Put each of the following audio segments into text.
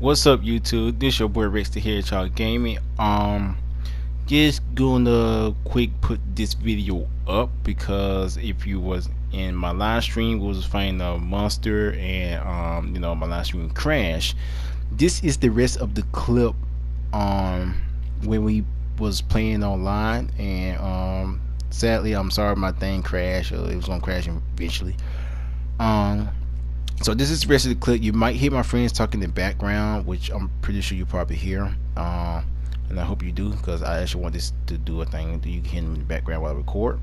What's up YouTube? This your boy Rex Style Gaming. Um just gonna quick put this video up because if you was in my live stream we was fighting a monster and um you know my live stream crashed. This is the rest of the clip um when we was playing online and um sadly I'm sorry my thing crashed it was gonna crash eventually. Um so this is the rest of the clip. You might hear my friends talking in the background which i'm pretty sure you probably hear um, and i hope you do because i actually want this to do a thing that you can hear in the background while i record.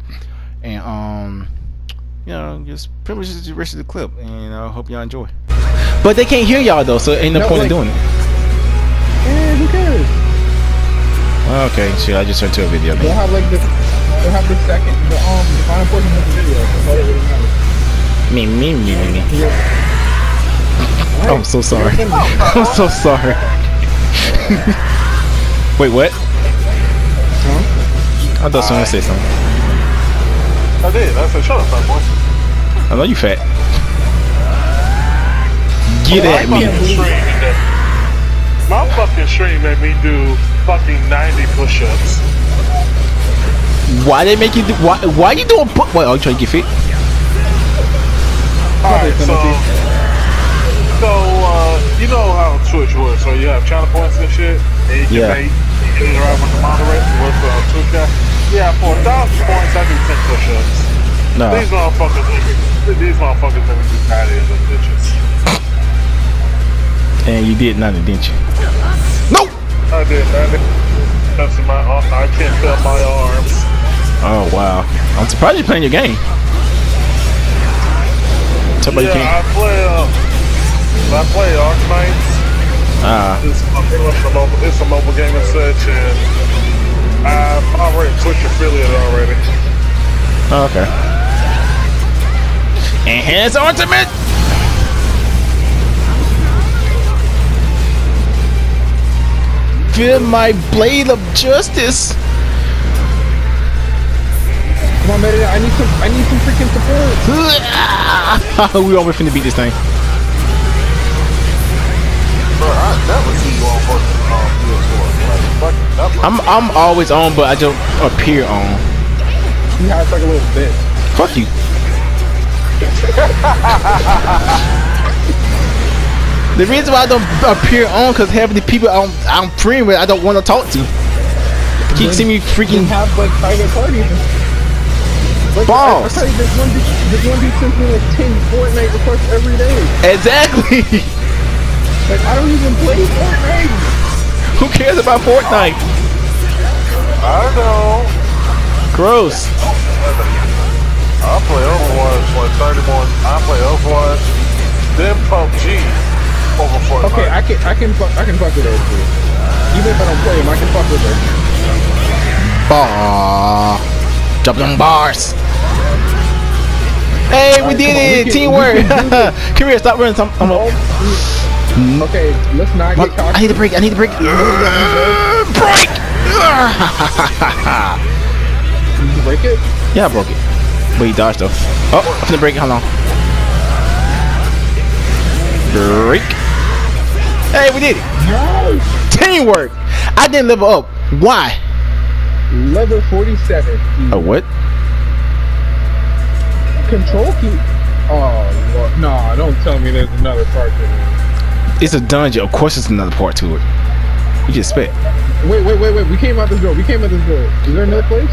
And um you know just pretty much the rest of the clip and i hope y'all enjoy. But they can't hear y'all though so ain't no, no point like, in doing it. Yeah who cares? Okay shit i just turned to a video they'll have like the they'll have the second the um the final portion of the video so me me me me me I'm so sorry. I'm so sorry. Wait, what? Huh? I thought someone say something. I did. I said, shut up, fat boy. I know you fat. Get oh, at me. My fucking stream made me do fucking 90 push-ups. Why they make you do? Why? Why you doing? Put? Wait, are oh, you trying to get fit? Alright, so so, you have channel points and shit, and you can yeah. make, you can interact with the moderator, with the uh, Twitch guy. Yeah, for a thousand points, I do 10 push-ups. No. These motherfuckers, these motherfuckers never do patty in the bitches. And you did nothing, didn't you? Nope! I did nothing. That's my, I can't feel my arms. Oh, wow. I'm surprised you're playing your game. Somebody yeah, I play, uh, I play Arknights. Ah. It's, a mobile, it's a mobile game and such, and I've already Twitch affiliate already. Oh, okay. Enhance Armament! Feel my blade of justice! Come on, man, I need some I need some freaking support! we almost finna beat this thing. I'm I'm always on, but I don't appear on. You have like a little bit. Fuck you. the reason why I don't appear on because half the people I'm I'm friend with I don't want to talk to. Keep seeing me freaking have like private parties. Like, Balls. I, I tell you, this one dude, this one dude sends me like ten Fortnite requests every day. Exactly. Like, I don't even play Fortnite. Who cares about Fortnite? I know. Gross. I play Overwatch like 30 more. I play Overwatch, then PUBG over Fortnite. Okay, I can I can fuck I can fuck with those two. Even if I don't play them, I can fuck with them. Bah. Jump on bars. Hey, we did it! Teamwork! Come here, stop running. I'm, I'm. Hmm. Okay, let's not get caught. I need a break. I need a break. break! Did you break it? Yeah, I broke it. But he dodged though. Oh, I'm gonna break it. Hold on. Break. Hey, we did it. No. Teamwork. I didn't level up. Why? Level 47. A what? Control key. Oh, Lord. no, don't tell me there's another part to this. It's a dungeon. Of course, there's another part to it. You just expect. Wait, wait, wait, wait. We came out this door. We came out this door. Is there another place?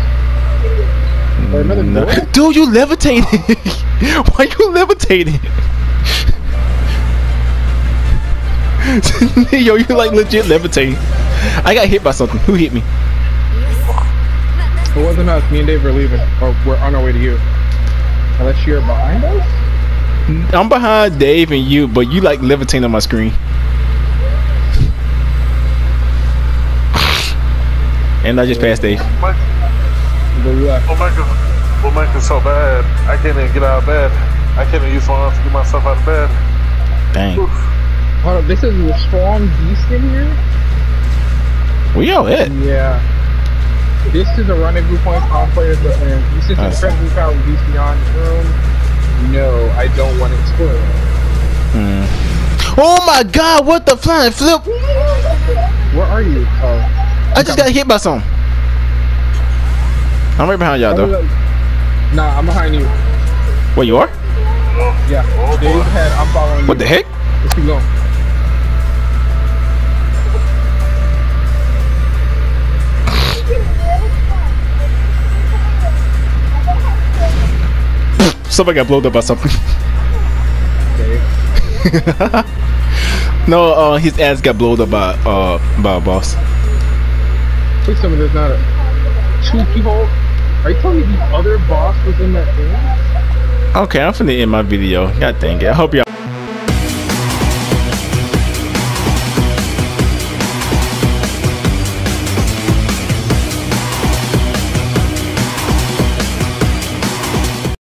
Or another no. door? Dude, you levitating. Why you levitating? Yo, you like legit levitating. I got hit by something. Who hit me? It wasn't us. Me and Dave are leaving. Or we're on our way to you. Unless you're behind us? I'm behind Dave and you, but you like levitating on my screen. and I just passed Dave. It, what makes it so bad? I can't even get out of bed. I can't even use my arms to get myself out of bed. Dang. Hold up, this is a strong beast in here? We all hit. Yeah. This is a rendezvous point for all players, and this is incredibly powerful beast beyond the room. No, I don't want to spoil Hmm. Oh my god, what the flying flip? Where are you? Oh. I just got hit by something. I'm right behind y'all though. Nah, I'm behind you. Where you are? Yeah. Boy. ahead. I'm following What you. the heck? Let's keep going. Somebody got blown up by something. No, uh, his ass got blown up by uh by a boss. Please tell me there's not a two people. Are you telling me the other boss was in that thing? Okay, I'm finna end my video. God dang it. I hope y'all.